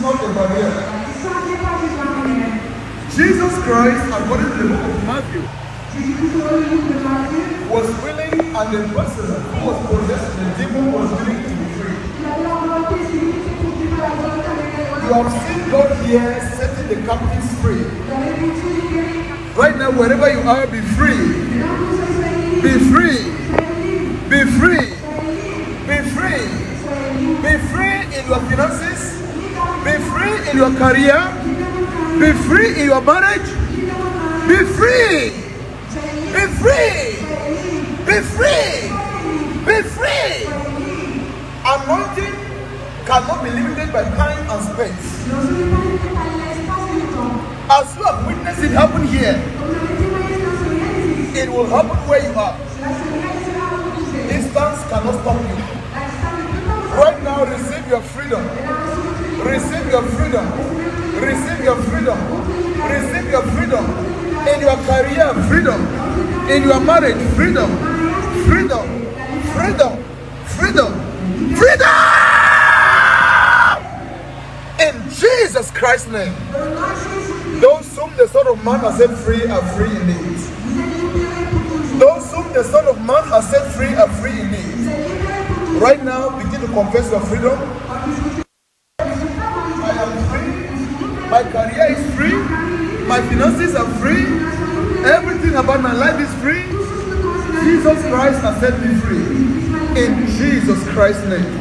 not barrier. Jesus Christ, according to the book of Matthew, was willing and the person who was possessed the demon was willing to be free. You have seen God here setting the captives free. Right now, wherever you are, be free. Be free. Be free. Be free. Be free in your finances. Be free in your career. Be free in your marriage. Be free. Be free. Be free. Be free. Anointing cannot be limited by time and space. As you have witnessed it happen here, it will happen where you are. Your freedom. Receive your freedom. Receive your freedom. In your career, freedom. In your marriage, freedom. Freedom. Freedom. Freedom. Freedom! In Jesus Christ's name. Those whom the Son of Man has set free are free indeed. Those whom the Son of Man has set free are free indeed. Right now, begin to confess your freedom. My career is free. My finances are free. Everything about my life is free. Jesus Christ has set me free. In Jesus Christ's name.